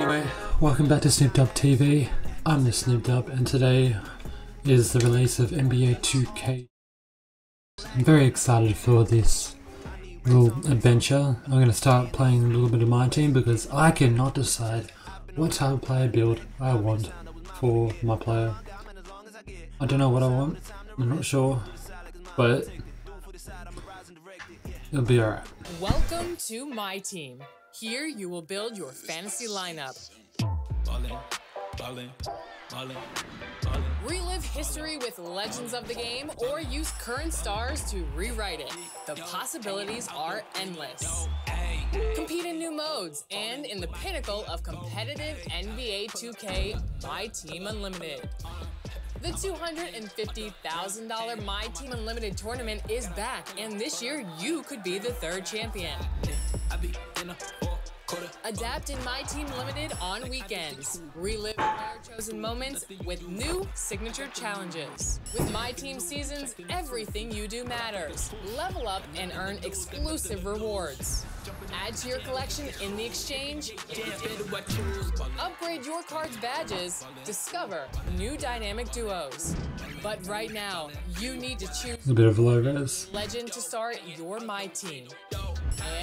Anyway, welcome back to Snib Dub TV. I'm the Snib Dub, and today is the release of NBA 2K. I'm very excited for this little adventure. I'm going to start playing a little bit of my team because I cannot decide what type of player build I want for my player. I don't know what I want, I'm not sure, but it'll be alright. Welcome to my team. Here you will build your fantasy lineup. Ballin', ballin', ballin'. Relive history with legends of the game or use current stars to rewrite it. The possibilities are endless. Compete in new modes and in the pinnacle of competitive NBA 2K My Team Unlimited. The $250,000 My Team Unlimited tournament is back, and this year you could be the third champion. Adapt in My Team Limited on weekends. Relive player chosen moments with new signature challenges. With My Team Seasons, everything you do matters. Level up and earn exclusive rewards. Add to your collection in the exchange. Upgrade your card's badges. Discover new dynamic duos. But right now, you need to choose A bit of logos. legend to start your My Team.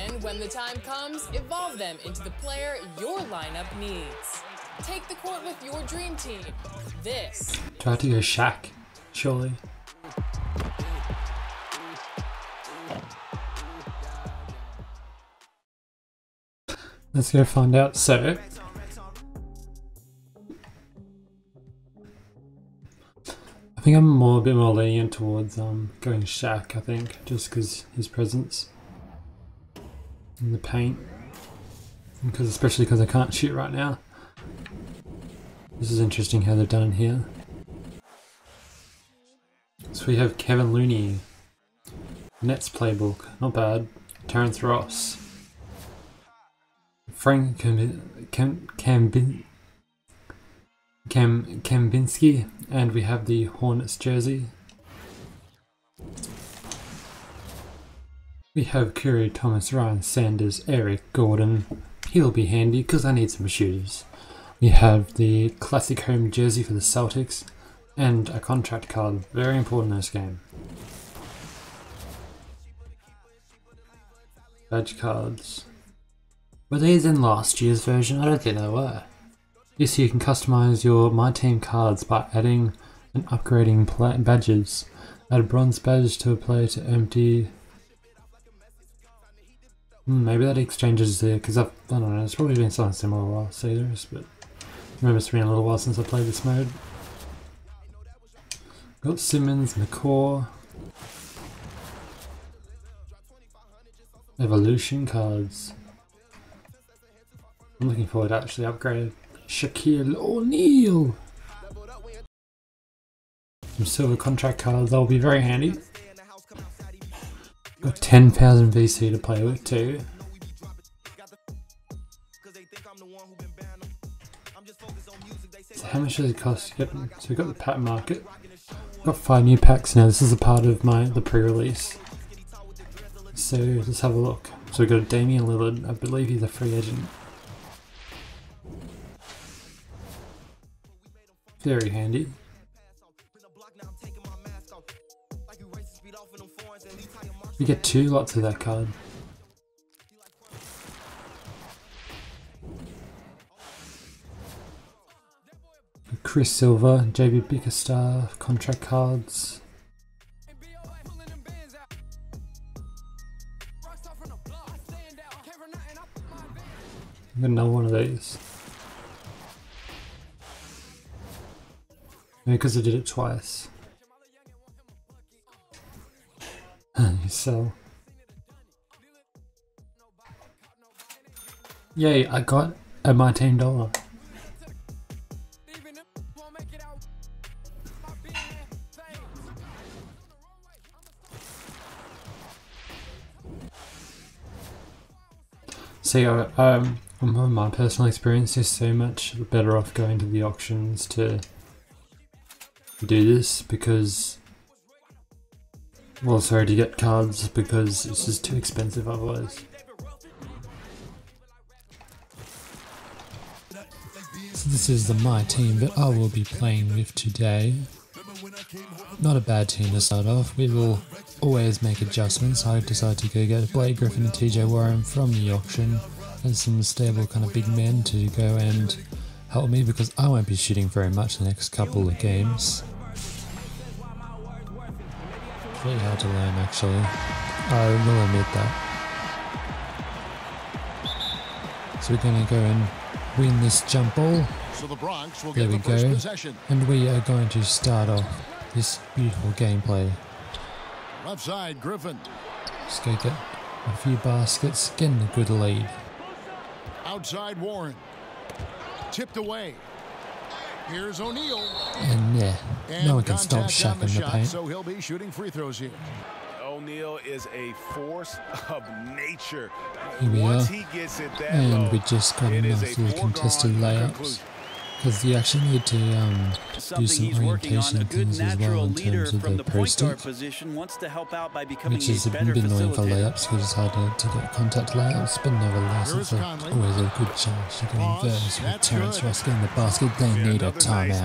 And when the time comes, evolve them into the player your lineup needs. Take the court with your dream team. This Try to go Shaq, surely. Let's go find out. So, I think I'm more a bit more lenient towards um going Shaq. I think just because his presence in the paint, because especially because I can't shoot right now. This is interesting how they've done it here. So we have Kevin Looney, Nets playbook, not bad. Terrence Ross, Frank Kambin Kam Kambinski, and we have the Hornets jersey. We have Curry, Thomas, Ryan, Sanders, Eric, Gordon. He'll be handy because I need some shooters. We have the classic home jersey for the Celtics and a contract card, very important in this game. Badge cards. Were these in last year's version? I don't think they were. Yes, you can customize your My Team cards by adding and upgrading badges. Add a bronze badge to a player to empty. Hmm, maybe that exchanges there because I've I don't know. It's probably been something similar while Cedars, but I remember it's been a little while since I played this mode. Got Simmons, McCaw. Evolution cards. I'm looking forward to actually upgrade Shaquille O'Neal. Some silver contract cards, they'll be very handy. Got 10,000 VC to play with too. So how much does it cost? So we've got the pack market. Got five new packs now. This is a part of my the pre-release. So let's have a look. So we've got Damian Lillard. I believe he's a free agent. Very handy. We get two lots of that card. Chris Silva, JB Bickerstaff, contract cards. Got another one of these. Because I did it twice. Sell. Yay, I got a team dollar. See, um, my personal experience, is so much better off going to the auctions to do this because, well, sorry, to get cards because it's just too expensive otherwise. So this is the my team that I will be playing with today. Not a bad team to start off. We will always make adjustments. I decided to go get Blake Griffin and TJ Warren from the auction and some stable kind of big men to go and help me because I won't be shooting very much the next couple of games. Pretty hard to learn actually. I will admit that. So we're going to go and win this jump ball. So the Bronx will There get we the go. possession. And we are going to start off this beautiful gameplay. Left side, Griffin. Just go get a few baskets, getting a good lead. Outside, Warren. Tipped away. Here's O'Neal. And yeah, And no one can stop Shaq in the shot, paint. So he'll be shooting free throws here. O'Neal is a force of nature. Here we Once are. he gets it that And low, we just got a it is nice little contested foregone layups. conclusion. Because you actually need to um, do some he's on. orientation A and good things as well in terms of the the point post position wants to help out by becoming which is a a bit annoying for layups because it's hard to, to get contact layups, but nevertheless, Here's it's a, always a good chance to go Cross, inverse with Terrence. Ross getting the basket. They Yeah, need a another nice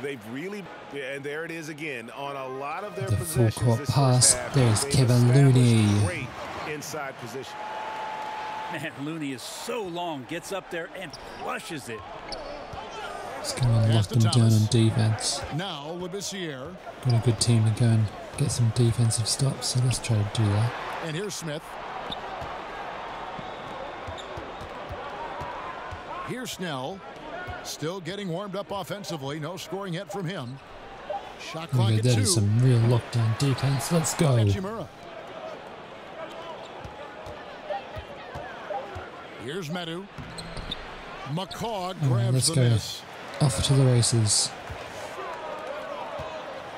timeout. bucket down low. They've really, and there it is again on a lot of their The full court pass. Half, There's Kevin Looney. Great inside position. Man, Looney is so long, gets up there and flushes it. Let's go and lock Pass to them down on defense. Now, Labissiere. Got a good team to go and get some defensive stops, so let's try to do that. And here's Smith. Here's Snell. Still getting warmed up offensively. No scoring yet from him. Shot oh clock Okay, at that is some real lockdown defense. Let's go. Hachimura. Here's Medu. McCaw oh, grabs let's the go. miss. Off to the races.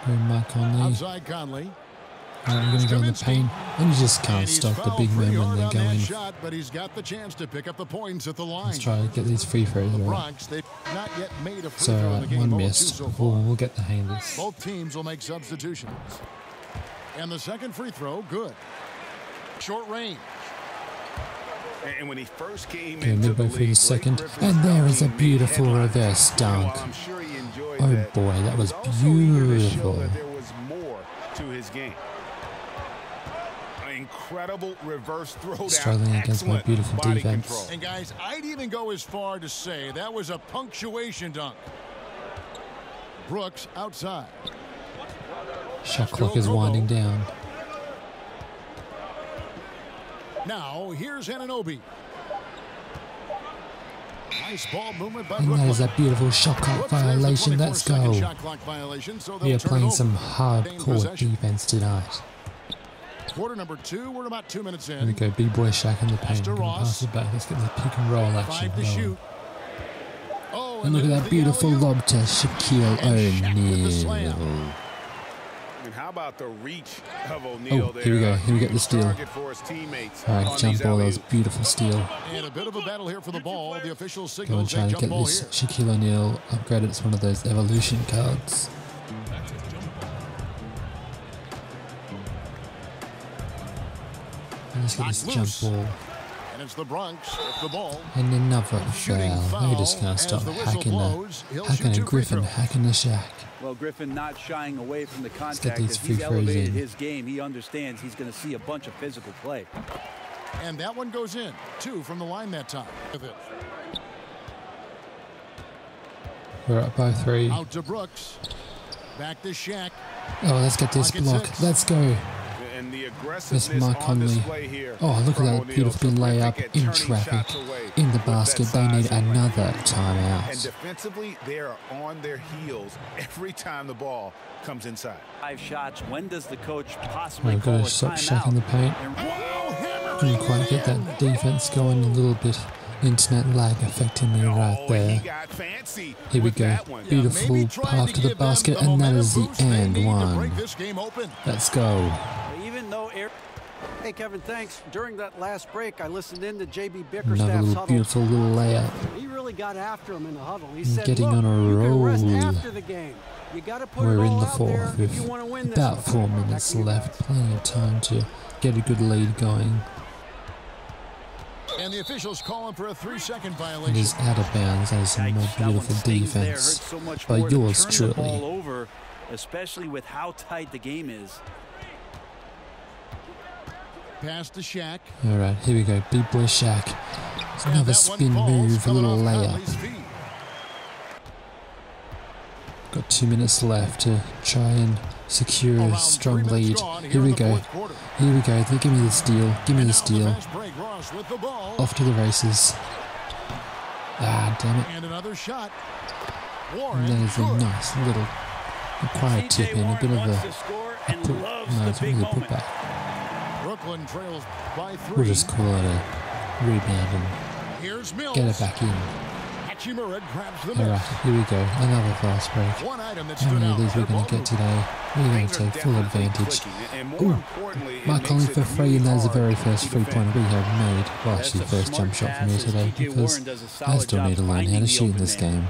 Go Mike Conley. Outside Conley. Alright, we're going to go in the Kaminsky. paint. And you just can't stop the big pretty men when they're going. shot, but he's got the chance to pick up the points at the line. Let's try to get these free throws The. Bronx, they've not yet made a free So, throw in uh, the one 0 2 missed. so We'll, we'll get the hang of this. Both teams will make substitutions. And the second free throw, good. Short range. And- And when he first came Okay, into midway the through the second. And there is a beautiful reverse dunk. while I'm sure he enjoyed Oh boy, that was also eager to show beautiful. there was more to his game. Incredible reverse throwdown. Struggling against my beautiful body defense. control. And guys, I'd even go as far to say that was a punctuation dunk. Brooks outside. Shot clock is winding down. Now, here's Anunoby. Nice ball movement by And that is a beautiful shot clock violation. Let's 24-second go. violation, so We are playing over. some hardcore defense tonight. Quarter number two, we're about two minutes in. Here we go, big boy Shaq in the paint. to pass it back. Let's get the pick and roll action. Five to going. shoot. Oh, And look at that beautiful alley-oop. lob to Shaquille And Shaq with. O'Neal. And how about the reach of O'Neal Oh, there? here we go. Here we get the huge steal. target for his teammates Alright, on jump these ball. That was beautiful steal. And a bit of a battle here for the ball. The officials Go and try a to get this here. Shaquille O'Neal upgraded. It's one of those evolution cards. Let's get this jump ball. And it's the Bronx with the ball. And another Shooting foul. They just foul can't stop hacking blows. the hacking shoot a Griffin, hacking the Shaq. Well, Griffin not shying away from the get contact these free he's throws elevated in. his game. He understands he's going to see a bunch of physical play. And that one goes in. Two from the line that time. We're up by three. Out to Brooks. Back to Shaq. Oh, let's get this Pocket block. Let's go. And the This aggressiveness Mark on Conley. Oh, look at that beautiful layup in turning traffic. In the basket. They need and length. another And timeout. defensively, they are on their heels every time the ball comes inside. Five shots. When does the coach oh, possibly We've call got a to stop Shaq in the paint. And Couldn't quite get that defense going a little bit. Internet lag affecting me oh, right oh, there. he got fancy Here we go. Beautiful path to the basket, and that is the boost they and need to one. break this game open. Let's go. Even though Air. Hey, Kevin, thanks. During that last break, I listened in to JB Another Bickerstaff's little huddle. beautiful little layup. He really got after him in the huddle. He said, getting Look, on a you can rest roll. after the game. You got to put We're in the fourth with want to win this about four Back minutes left. guys. Plenty of time to get a good lead going. And And the officials calling for a three-second It violation. is out of bounds. That is some more Yikes, that one beautiful defense so by yours turning the ball truly. over, especially with how tight the game is. Pass to Shaq. All right, here we go. Big boy Shaq. It's another spin move, a little off layup. Got two minutes left to try and secure a strong lead. gone Here we go. Here we go. They give me the steal. Give me And the now steal. fast break. Ross with the ball. Off to the races. Ah, damn it. And another shot. Warren. And that is a nice little a quiet tip in, a bit of a, to score a put, no, it's really a moment. putback. Brooklyn trails by 3 We'll just call it a rebound and Here's Mills. get it back in. Hachimura grabs the All right, here we go. Another fast break. One item that How many of these we're going to get today? We're going to take full advantage. Ooh, Mark Conley for free, and that is the very first three defend. pointer we have made. Well, That's actually, first jump shot from as today because Warren does a I still need to learn how to shoot in this game.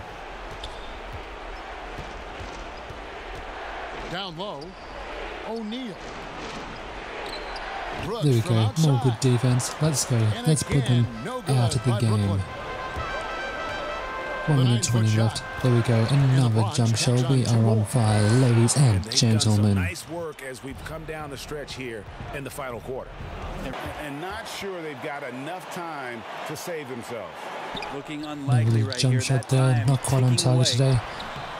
Down low. O'Neal. Brooks There we go. More good defense. Let's go. Let's put them again, no good out of the game. One minute twenty left. There we go. Another jump shot. We are on fire, ladies and They've done some gentlemen. nice work as we've come down the stretch here in the final quarter. And, and not sure they've got enough time to save themselves. Looking A unlikely little right jump shot there. Not quite on target today,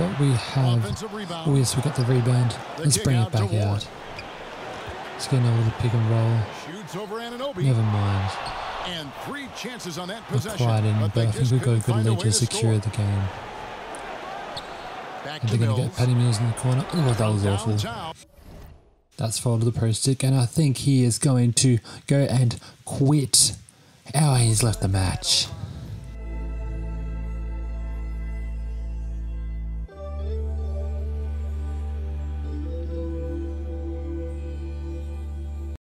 but we have. Oh yes, we got the rebound. Let's bring it back Warren. Out. Let's get another pick and roll. Shoots over Anunoby. Never mind. And three chances on that possession. in, but but I think we've got a good lead to secure the game. Back And they're going to get Patty Mills in the corner. Oh, that was awful. That's followed the pro stick, and I think he is going to go and quit. Oh, he's left the match.